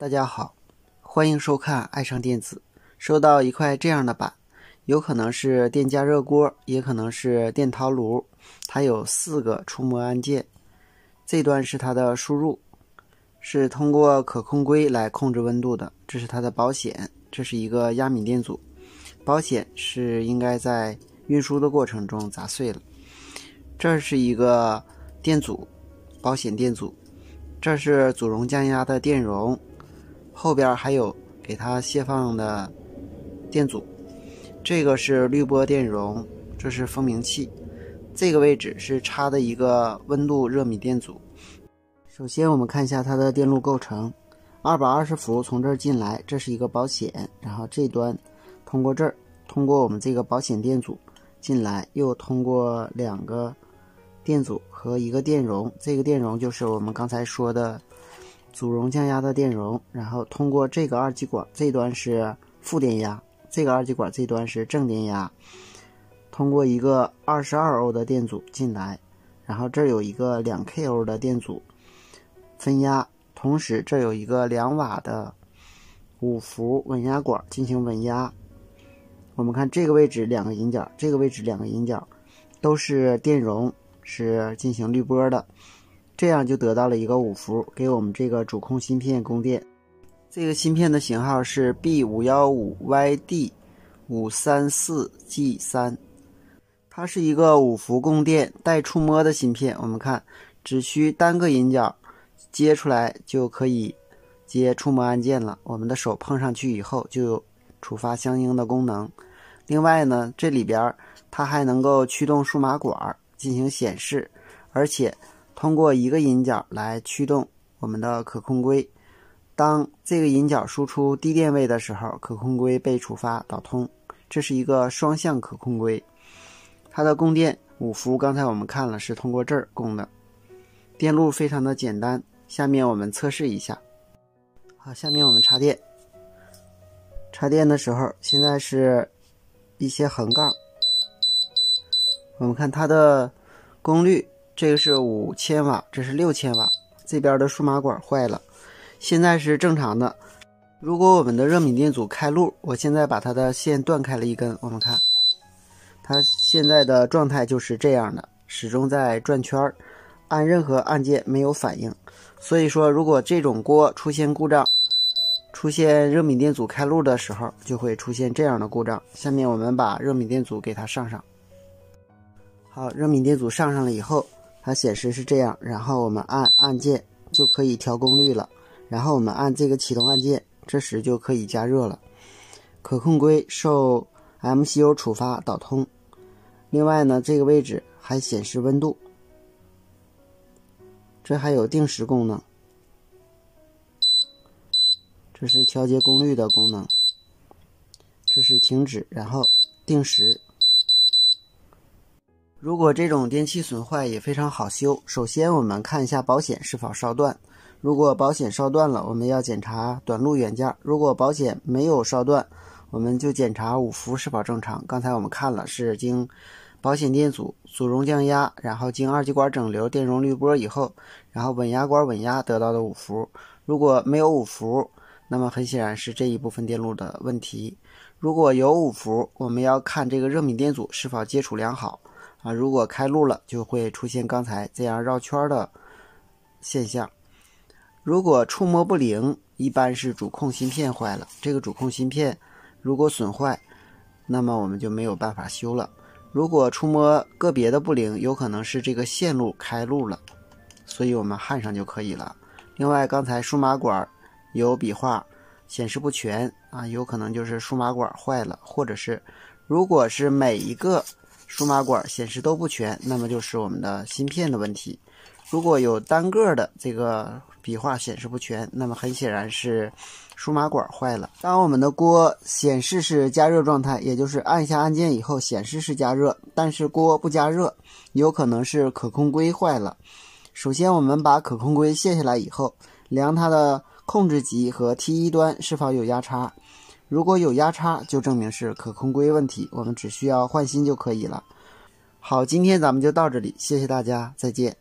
大家好，欢迎收看爱上电子。收到一块这样的板，有可能是电加热锅，也可能是电陶炉。它有四个触摸按键，这段是它的输入，是通过可控硅来控制温度的。这是它的保险，这是一个压敏电阻，保险是应该在运输的过程中砸碎了。这是一个电阻，保险电阻，这是阻容降压的电容。后边还有给它泄放的电阻，这个是滤波电容，这是蜂鸣器，这个位置是插的一个温度热敏电阻。首先我们看一下它的电路构成，二百二十伏从这儿进来，这是一个保险，然后这端通过这儿，通过我们这个保险电阻进来，又通过两个电阻和一个电容，这个电容就是我们刚才说的。阻容降压的电容，然后通过这个二极管这端是负电压，这个二极管这端是正电压，通过一个二十二欧的电阻进来，然后这有一个两 k 欧的电阻分压，同时这有一个两瓦的五伏稳压管进行稳压。我们看这个位置两个引脚，这个位置两个引脚都是电容，是进行滤波的。这样就得到了一个五伏，给我们这个主控芯片供电。这个芯片的型号是 B 五幺五 YD 五三四 G 三，它是一个五伏供电带触摸的芯片。我们看，只需单个引脚接出来就可以接触摸按键了。我们的手碰上去以后，就有触发相应的功能。另外呢，这里边它还能够驱动数码管进行显示，而且。通过一个引脚来驱动我们的可控硅，当这个引脚输出低电位的时候，可控硅被触发导通，这是一个双向可控硅。它的供电五伏，刚才我们看了是通过这儿供的，电路非常的简单。下面我们测试一下。好，下面我们插电。插电的时候，现在是一些横杠，我们看它的功率。这个是五千瓦，这是六千瓦。这边的数码管坏了，现在是正常的。如果我们的热敏电阻开路，我现在把它的线断开了一根，我们看，它现在的状态就是这样的，始终在转圈儿，按任何按键没有反应。所以说，如果这种锅出现故障，出现热敏电阻开路的时候，就会出现这样的故障。下面我们把热敏电阻给它上上。好，热敏电阻上上了以后。它显示是这样，然后我们按按键就可以调功率了。然后我们按这个启动按键，这时就可以加热了。可控硅受 MCU 触发导通。另外呢，这个位置还显示温度。这还有定时功能，这是调节功率的功能。这是停止，然后定时。如果这种电器损坏也非常好修。首先，我们看一下保险是否烧断。如果保险烧断了，我们要检查短路元件。如果保险没有烧断，我们就检查五伏是否正常。刚才我们看了，是经保险电阻、阻容降压，然后经二极管整流、电容滤波以后，然后稳压管稳压得到的五伏。如果没有五伏，那么很显然是这一部分电路的问题。如果有五伏，我们要看这个热敏电阻是否接触良好。啊，如果开路了，就会出现刚才这样绕圈的现象。如果触摸不灵，一般是主控芯片坏了。这个主控芯片如果损坏，那么我们就没有办法修了。如果触摸个别的不灵，有可能是这个线路开路了，所以我们焊上就可以了。另外，刚才数码管有笔画显示不全啊，有可能就是数码管坏了，或者是如果是每一个。数码管显示都不全，那么就是我们的芯片的问题。如果有单个的这个笔画显示不全，那么很显然是数码管坏了。当我们的锅显示是加热状态，也就是按下按键以后显示是加热，但是锅不加热，有可能是可控硅坏了。首先，我们把可控硅卸下来以后，量它的控制极和 T 一端是否有压差。如果有压差，就证明是可控硅问题，我们只需要换新就可以了。好，今天咱们就到这里，谢谢大家，再见。